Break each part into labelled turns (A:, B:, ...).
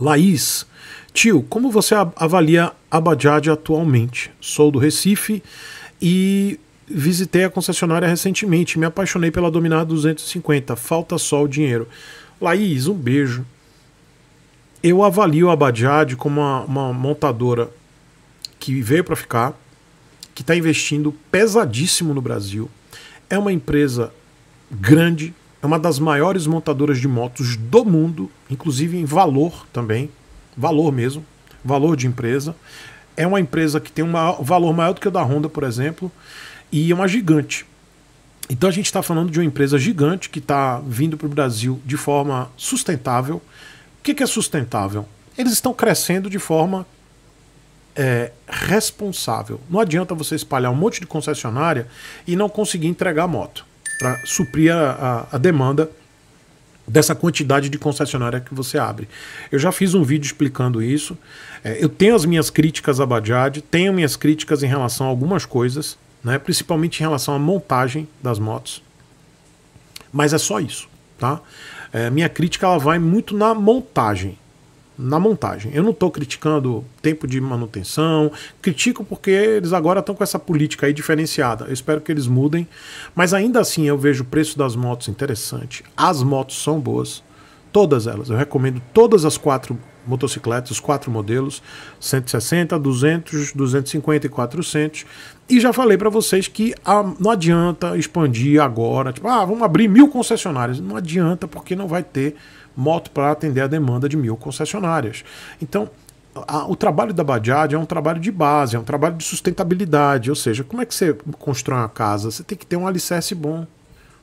A: Laís, tio, como você avalia a Bajaj atualmente? Sou do Recife e visitei a concessionária recentemente. Me apaixonei pela Dominar 250. Falta só o dinheiro. Laís, um beijo. Eu avalio a Bajaj como uma, uma montadora que veio para ficar, que está investindo pesadíssimo no Brasil. É uma empresa grande, é uma das maiores montadoras de motos do mundo, inclusive em valor também, valor mesmo, valor de empresa. É uma empresa que tem um valor maior do que o da Honda, por exemplo, e é uma gigante. Então a gente está falando de uma empresa gigante que está vindo para o Brasil de forma sustentável. O que, que é sustentável? Eles estão crescendo de forma é, responsável. Não adianta você espalhar um monte de concessionária e não conseguir entregar a moto para suprir a, a, a demanda dessa quantidade de concessionária que você abre. Eu já fiz um vídeo explicando isso. É, eu tenho as minhas críticas à Bajaj, tenho minhas críticas em relação a algumas coisas, né, principalmente em relação à montagem das motos. Mas é só isso, tá? É, minha crítica ela vai muito na montagem na montagem. Eu não estou criticando tempo de manutenção, critico porque eles agora estão com essa política aí diferenciada. Eu espero que eles mudem, mas ainda assim eu vejo o preço das motos interessante. As motos são boas, todas elas. Eu recomendo todas as quatro motocicletas, os quatro modelos, 160, 200, 250 e 400. E já falei para vocês que ah, não adianta expandir agora, tipo, ah, vamos abrir mil concessionárias. Não adianta porque não vai ter moto para atender a demanda de mil concessionárias. Então, o trabalho da Bajaj é um trabalho de base, é um trabalho de sustentabilidade. Ou seja, como é que você constrói uma casa? Você tem que ter um alicerce bom.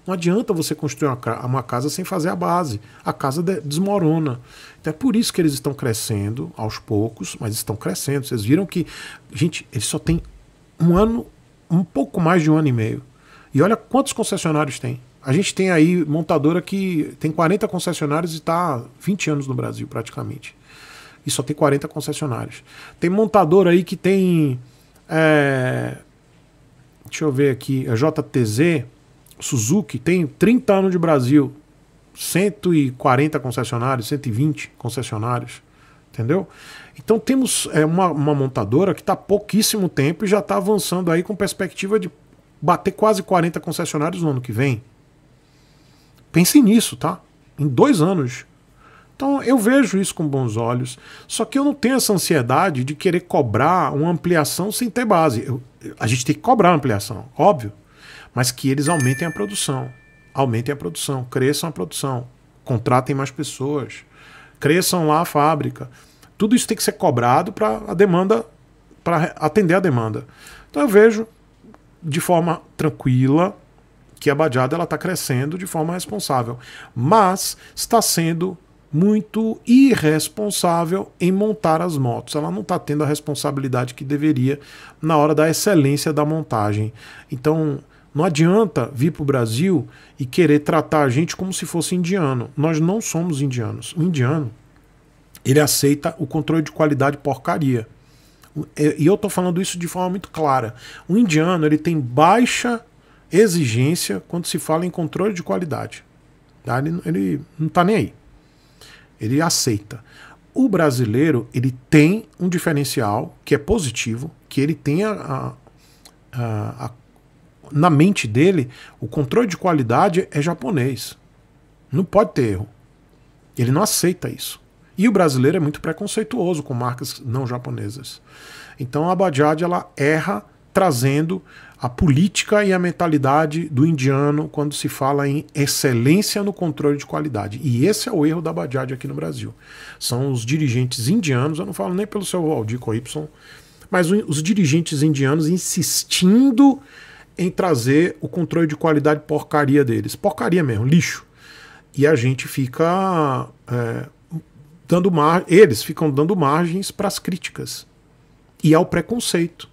A: Não adianta você construir uma, casa sem fazer a base. A casa de, desmorona. Então é por isso que eles estão crescendo aos poucos, mas estão crescendo. Vocês viram que, gente, eles só têm um ano, um pouco mais de um ano e meio. E olha quantos concessionários tem. A gente tem aí montadora que tem 40 concessionários e está 20 anos no Brasil praticamente. E só tem 40 concessionários. Tem montadora aí que tem. É, deixa eu ver aqui. A JTZ, Suzuki, tem 30 anos de Brasil. 140 concessionários, 120 concessionários. Entendeu? Então temos é, uma, uma montadora que está há pouquíssimo tempo e já está avançando aí com perspectiva de bater quase 40 concessionários no ano que vem. Pensem nisso, tá? Em dois anos. Então eu vejo isso com bons olhos. Só que eu não tenho essa ansiedade de querer cobrar uma ampliação sem ter base. Eu, a gente tem que cobrar ampliação, óbvio. Mas que eles aumentem a produção. Aumentem a produção, cresçam a produção, contratem mais pessoas, cresçam lá a fábrica. Tudo isso tem que ser cobrado para a demanda, para atender a demanda. Então eu vejo de forma tranquila, que a Bajada está crescendo de forma responsável, mas está sendo muito irresponsável em montar as motos. Ela não está tendo a responsabilidade que deveria na hora da excelência da montagem. Então, não adianta vir para o Brasil e querer tratar a gente como se fosse indiano. Nós não somos indianos. O indiano, ele aceita o controle de qualidade porcaria. E eu estou falando isso de forma muito clara. O indiano, ele tem baixa exigência quando se fala em controle de qualidade. Tá? Ele, ele não está nem aí. Ele aceita. O brasileiro ele tem um diferencial que é positivo, que ele tem a, a, a, na mente dele o controle de qualidade é japonês. Não pode ter erro. Ele não aceita isso. E o brasileiro é muito preconceituoso com marcas não japonesas. Então a Bajaj ela erra trazendo a política e a mentalidade do indiano quando se fala em excelência no controle de qualidade. E esse é o erro da Bajaj aqui no Brasil. São os dirigentes indianos, eu não falo nem pelo seu Valdir Y, mas os dirigentes indianos insistindo em trazer o controle de qualidade porcaria deles. Porcaria mesmo, lixo. E a gente fica é, dando mar... eles ficam dando margens para as críticas e ao preconceito.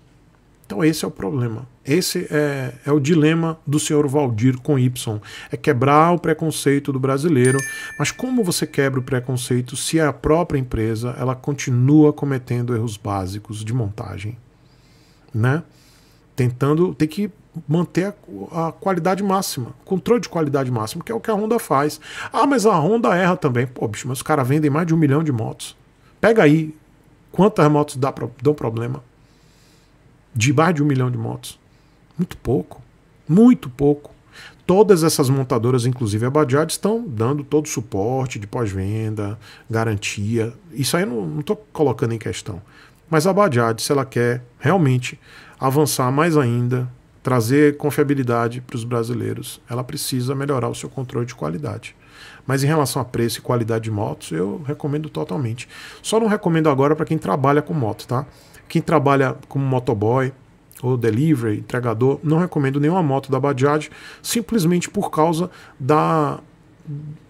A: Então esse é o problema. Esse é, é o dilema do senhor Valdir com Y. É quebrar o preconceito do brasileiro. Mas como você quebra o preconceito se a própria empresa ela continua cometendo erros básicos de montagem? Né? Tentando ter que manter a, a, qualidade máxima, controle de qualidade máxima, que é o que a Honda faz. Ah, mas a Honda erra também. Pô, bicho, mas os caras vendem mais de um milhão de motos. Pega aí quantas motos dá, dão problema. De mais de um milhão de motos. Muito pouco. Muito pouco. Todas essas montadoras, inclusive a Bajaj, estão dando todo o suporte de pós-venda, garantia. Isso aí eu não estou colocando em questão. Mas a Bajaj, se ela quer realmente avançar mais ainda, trazer confiabilidade para os brasileiros, ela precisa melhorar o seu controle de qualidade. Mas em relação a preço e qualidade de motos, eu recomendo totalmente. Só não recomendo agora para quem trabalha com moto, tá? Quem trabalha como motoboy ou delivery, entregador, não recomendo nenhuma moto da Bajaj, simplesmente por causa da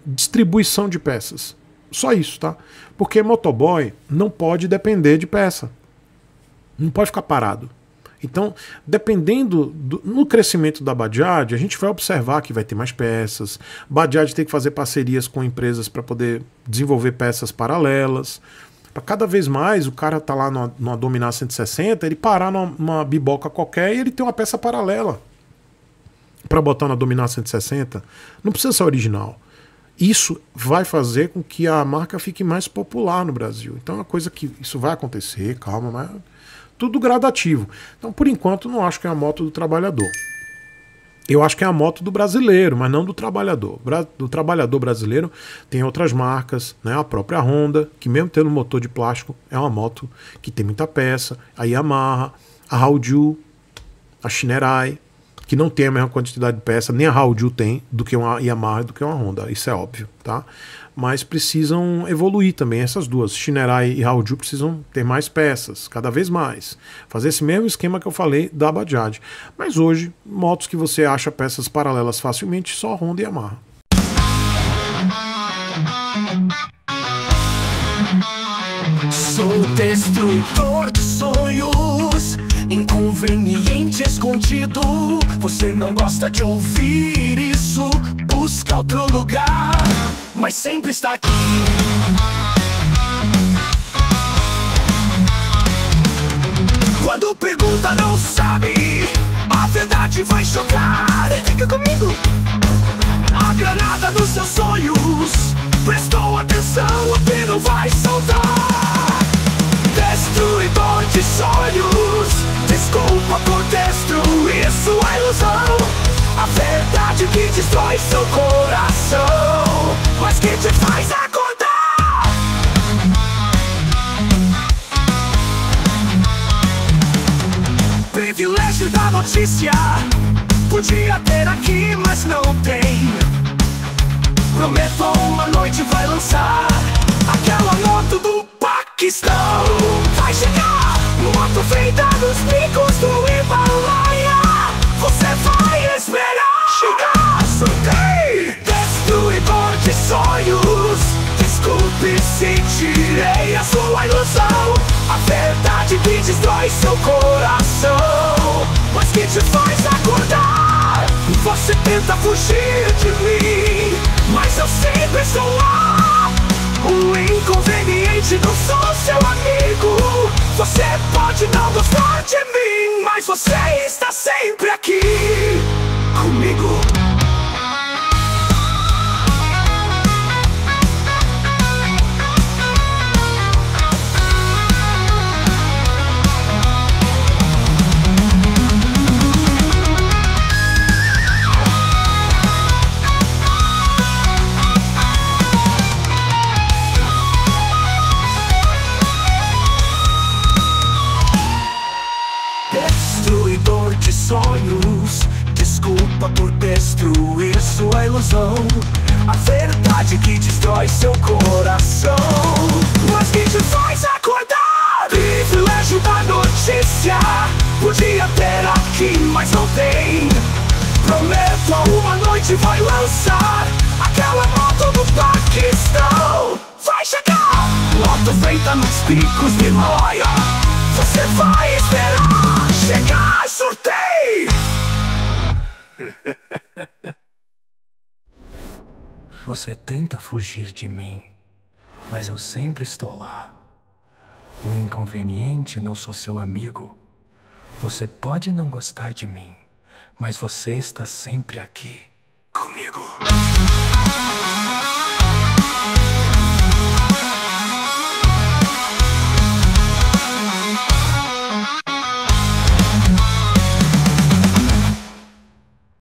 A: distribuição de peças. Só isso, tá? Porque motoboy não pode depender de peça. Não pode ficar parado. Então, dependendo do no crescimento da Bajaj, a gente vai observar que vai ter mais peças. Bajaj tem que fazer parcerias com empresas para poder desenvolver peças paralelas. Para cada vez mais o cara tá lá numa, numa Dominar 160, ele parar numa, numa biboca qualquer e ele tem uma peça paralela para botar na Dominar 160. Não precisa ser original. Isso vai fazer com que a marca fique mais popular no Brasil. Então é uma coisa que isso vai acontecer, calma, mas tudo gradativo. Então, por enquanto, não acho que é a moto do trabalhador. Eu acho que é a moto do brasileiro, mas não do trabalhador. Do trabalhador brasileiro tem outras marcas, né? A própria Honda, que mesmo tendo motor de plástico, é uma moto que tem muita peça. A Yamaha, a Hauju, a Shinerai, que não tem a mesma quantidade de peça, nem a Hauju tem, do que uma Yamaha do que uma Honda. Isso é óbvio, tá? Mas precisam evoluir também essas duas. Shinerai e Hauju precisam ter mais peças, cada vez mais. Fazer esse mesmo esquema que eu falei da Bajaj. Mas hoje, motos que você acha peças paralelas facilmente, só Honda e Yamaha.
B: Sou destruidor de sonhos inconveniente escondido. Você não gosta de ouvir isso, busca outro lugar, mas sempre está aqui. Quando pergunta, não sabe, a verdade vai chocar. Fica comigo. A granada dos seus sonhos, prestou atenção, a pena vai soltar. Destruidor de sonhos Desculpa por destruir sua ilusão. A verdade que destrói seu coração. Mas que te faz acordar? Privilégio da notícia. Podia ter aqui, mas não tem. Prometo uma noite vai lançar Aquela moto do Paquistão. Vai chegar Moto feita nos picos do Himalaia. Você vai esperar. Chegar Soltei Destruidor de sonhos. Desculpe se tirei a sua ilusão. A verdade que destrói seu coração. Mas que te faz acordar. Você tenta fugir de mim Mas eu sempre estou lá o inconveniente não sou seu amigo. Você pode não gostar de mim Mas você está sempre aqui Comigo Feita nos picos de Himalaia Você vai esperar Chegar, sorteio Você tenta fugir de mim, mas eu sempre estou lá. O inconveniente não sou seu amigo. Você pode não gostar de mim, mas você está sempre aqui comigo.